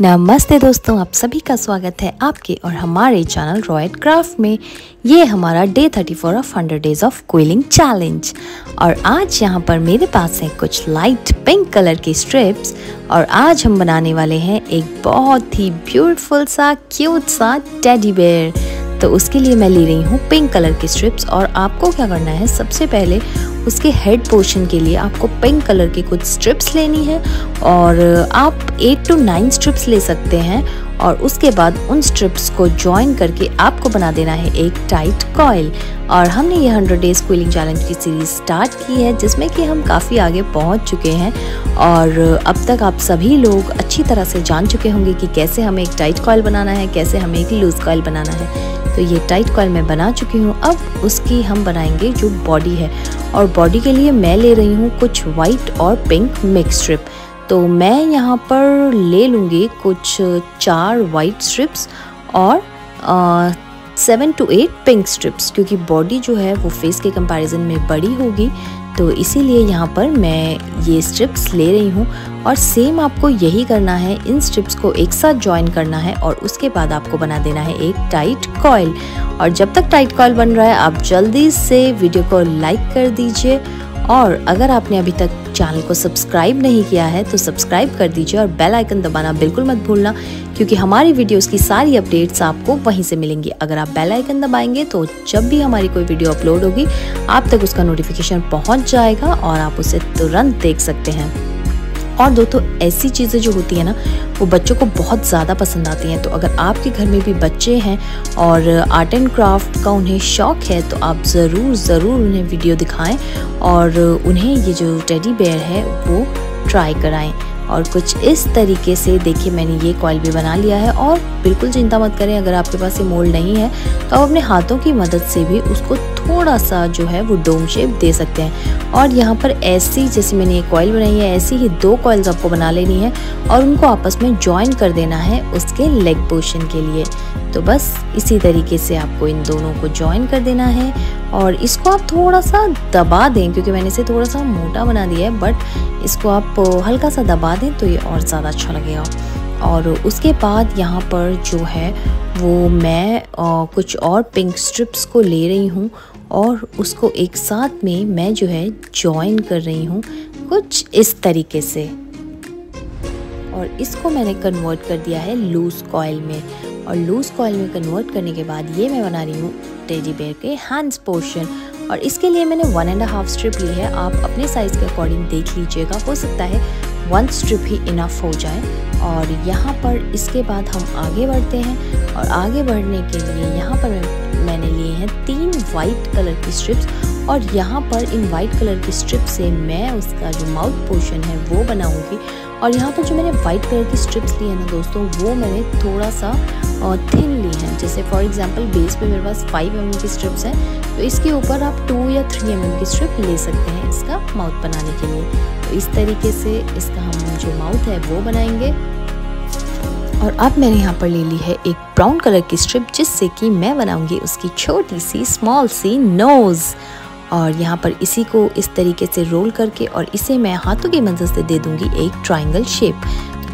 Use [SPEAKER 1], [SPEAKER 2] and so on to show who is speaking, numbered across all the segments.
[SPEAKER 1] नमस्ते दोस्तों, आप सभी का स्वागत है आपके और हमारे चैनल रॉयट क्राफ्ट में। ये हमारा day 34 of 100 days of quilling challenge और आज यहाँ पर मेरे पास है कुछ लाइट पिंक कलर की स्ट्रिप्स और आज हम बनाने वाले हैं एक बहुत ही ब्यूटीफुल सा क्यूट सा टेडी बेयर तो उसके लिए मैं ले रही हूँ पिंक कलर के स्ट्रिप्स और आपको क्या करना है, सबसे पहले उसके हेड पोर्शन के लिए आपको पिंक कलर की कुछ स्ट्रिप्स लेनी है और आप एट टू नाइन स्ट्रिप्स ले सकते हैं और उसके बाद उन स्ट्रिप्स को ज्वाइन करके आपको बना देना है एक टाइट कॉयल और हमने ये हंड्रेड डेज़ कूलिंग चैलेंज की सीरीज़ स्टार्ट की है, जिसमें कि हम काफ़ी आगे पहुँच चुके हैं और अब तक आप सभी लोग अच्छी तरह से जान चुके होंगे कि कैसे हमें एक टाइट कॉयल बनाना है, कैसे हमें एक लूज़ कॉयल बनाना है। तो ये टाइट कॉयल मैं बना चुकी हूँ। अब उसकी हम बनाएँगे जो बॉडी है। और बॉडी के लिए मैं ले रही हूँ कुछ वाइट और पिंक मिक्स स्ट्रिप तो मैं यहाँ पर ले लूँगी कुछ चार वाइट स्ट्रिप्स और seven two eight pink strips क्योंकि बॉडी जो है वो फेस के कंपैरिजन में बड़ी होगी। तो इसीलिए यहाँ पर मैं ये स्ट्रिप्स ले रही हूँ और सेम आपको यही करना है, इन स्ट्रिप्स को एक साथ ज्वाइन करना है और उसके बाद आपको बना देना है एक टाइट कॉयल और जब तक टाइट कॉयल बन रहा है, आप जल्दी से वीडियो को लाइक कर दीजिए और अगर आपने अभी तक चैनल को सब्सक्राइब नहीं किया है तो सब्सक्राइब कर दीजिए और बेल आइकन दबाना बिल्कुल मत भूलना, क्योंकि हमारी वीडियोस की सारी अपडेट्स आपको वहीं से मिलेंगी। अगर आप बेल आइकन दबाएँगे तो जब भी हमारी कोई वीडियो अपलोड होगी, आप तक उसका नोटिफिकेशन पहुँच जाएगा और आप उसे तुरंत देख सकते हैं। और दोस्तों ऐसी चीज़ें जो होती है ना, वो बच्चों को बहुत ज़्यादा पसंद आती हैं। तो अगर आपके घर में भी बच्चे हैं और आर्ट एंड क्राफ्ट का उन्हें शौक है तो आप ज़रूर ज़रूर उन्हें वीडियो दिखाएँ और उन्हें ये जो टेडी बेयर है, वो ट्राई कराएँ। और कुछ इस तरीके से देखिए मैंने ये कॉयल भी बना लिया है और बिल्कुल चिंता मत करें, अगर आपके पास ये मोल्ड नहीं है तो आप अपने हाथों की मदद से भी उसको थोड़ा सा जो है वो डोम शेप दे सकते हैं। और यहाँ पर ऐसी, जैसे मैंने ये कॉयल बनाई है, ऐसी ही दो कॉइल्स आपको बना लेनी है और उनको आपस में ज्वाइन कर देना है उसके लेग पोर्शन के लिए। तो बस इसी तरीके से आपको इन दोनों को ज्वाइन कर देना है और इसको आप थोड़ा सा दबा दें क्योंकि मैंने इसे थोड़ा सा मोटा बना दिया है बट इसको आप हल्का सा दबा दें तो ये और ज़्यादा अच्छा लगेगा। और उसके बाद यहाँ पर जो है वो मैं आ, कुछ और पिंक स्ट्रिप्स को ले रही हूँ और उसको एक साथ में मैं जो है जॉइन कर रही हूँ कुछ इस तरीके से। और इसको मैंने कन्वर्ट कर दिया है लूज कॉयल में। और लूज कॉयल में कन्वर्ट करने के बाद ये मैं बना रही हूँ टेडी बेयर के हैंड्स पोर्शन और इसके लिए मैंने वन एंड हाफ़ स्ट्रिप ली है। आप अपने साइज़ के अकॉर्डिंग देख लीजिएगा। हो सकता है वन स्ट्रिप ही इनफ हो जाए। और यहाँ पर इसके बाद हम आगे बढ़ते हैं। और आगे बढ़ने के लिए यहाँ पर मैंने लिए हैं तीन वाइट कलर की स्ट्रिप्स और यहाँ पर इन वाइट कलर की स्ट्रिप से मैं उसका जो माउथ पोर्शन है वो बनाऊँगी। और यहाँ पर जो मैंने वाइट कलर की स्ट्रिप्स ली है ना दोस्तों, वो मैंने थोड़ा सा थिन ली है। जैसे फॉर एग्जांपल बेस पे मेरे पास फाइव एम की स्ट्रिप्स हैं तो इसके ऊपर आप टू या थ्री एम की स्ट्रिप ले सकते हैं इसका माउथ बनाने के लिए। तो इस तरीके से इसका हम जो माउथ है वो बनाएँगे। और अब मैंने यहाँ पर ले ली है एक ब्राउन कलर की स्ट्रिप जिससे कि मैं बनाऊँगी उसकी छोटी सी स्मॉल सी नोज़ और यहाँ पर इसी को इस तरीके से रोल करके और इसे मैं हाथों की मदद से दे दूँगी एक ट्राइंगल शेप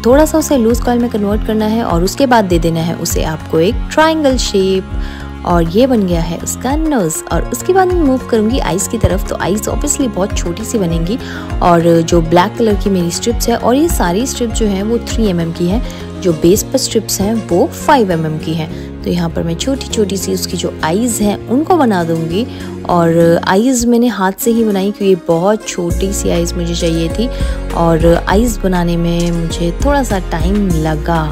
[SPEAKER 1] थोड़ा सा उसे लूज कॉल में कन्वर्ट करना है और उसके बाद दे देना है उसे आपको एक ट्राइंगल शेप और ये बन गया है उसका नोज़ और उसके बाद मैं मूव करूँगी आइज़ की तरफ़। तो आइज़ ऑब्वियसली बहुत छोटी सी बनेंगी। और जो ब्लैक कलर की मेरी स्ट्रिप्स है और ये सारी स्ट्रिप जो है वो थ्री एम की है। जो बेस पर स्ट्रिप्स हैं वो फाइव एम mm की हैं। तो यहाँ पर मैं छोटी छोटी सी उसकी जो आइज़ हैं उनको बना दूँगी। और आइज़ मैंने हाथ से ही बनाई क्योंकि बहुत छोटी सी आइज़ मुझे चाहिए थी। और आइज़ बनाने में मुझे थोड़ा सा टाइम लगा।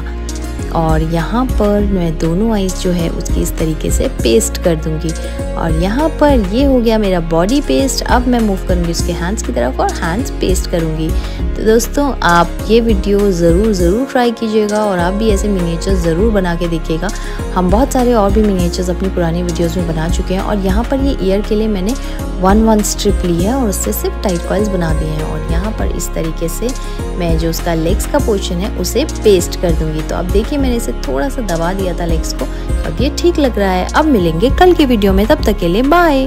[SPEAKER 1] और यहाँ पर मैं दोनों आइज़ जो है उसकी इस तरीके से पेस्ट कर दूँगी। और यहाँ पर ये हो गया मेरा बॉडी पेस्ट अब मैं मूव करूँगी उसके हैंड्स की तरफ़ और हैंड्स पेस्ट करूँगी। तो दोस्तों, आप ये वीडियो ज़रूर ज़रूर ट्राई कीजिएगा और आप भी ऐसे मिनिएचर ज़रूर बना के देखिएगा। हम बहुत सारे और भी मिनिएचर्स अपनी पुरानी वीडियोज़ में बना चुके हैं और यहाँ पर ये ईयर के लिए मैंने वन वन स्ट्रिप ली है और उससे सिर्फ़ टाइट कॉइल्स बना दिए हैं और यहाँ पर इस तरीके से मैं जो उसका लेग्स का पोर्शन है, उसे पेस्ट कर दूँगी। तो अब देखिए, मैंने इसे थोड़ा सा दबा दिया था लेग्स को, अब ये ठीक लग रहा है। अब मिलेंगे कल की वीडियो में, तब तक के लिए बाय